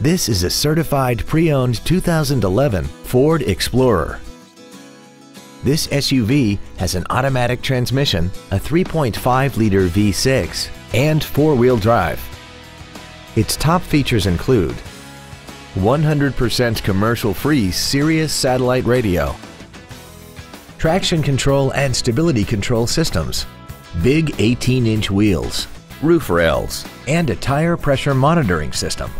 This is a certified pre-owned 2011 Ford Explorer. This SUV has an automatic transmission, a 3.5-liter V6, and four-wheel drive. Its top features include 100% commercial-free Sirius satellite radio, traction control and stability control systems, big 18-inch wheels, roof rails, and a tire pressure monitoring system.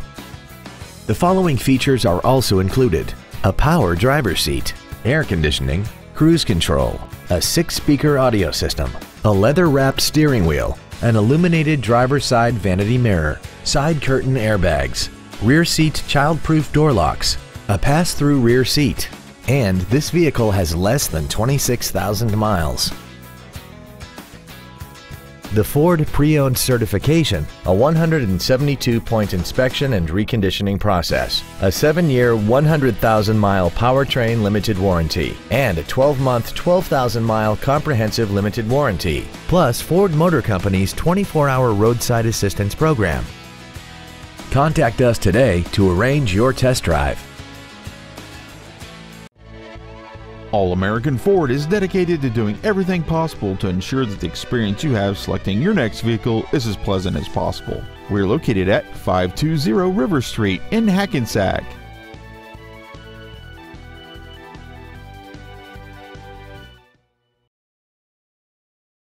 The following features are also included. A power driver's seat, air conditioning, cruise control, a six-speaker audio system, a leather-wrapped steering wheel, an illuminated driver's side vanity mirror, side curtain airbags, rear seat child-proof door locks, a pass-through rear seat, and this vehicle has less than 26,000 miles. The Ford Pre-Owned Certification, a 172-point inspection and reconditioning process, a 7-year, 100,000-mile powertrain limited warranty, and a 12-month, 12,000-mile comprehensive limited warranty, plus Ford Motor Company's 24-hour roadside assistance program. Contact us today to arrange your test drive. All American Ford is dedicated to doing everything possible to ensure that the experience you have selecting your next vehicle is as pleasant as possible. We're located at 520 River Street in Hackensack.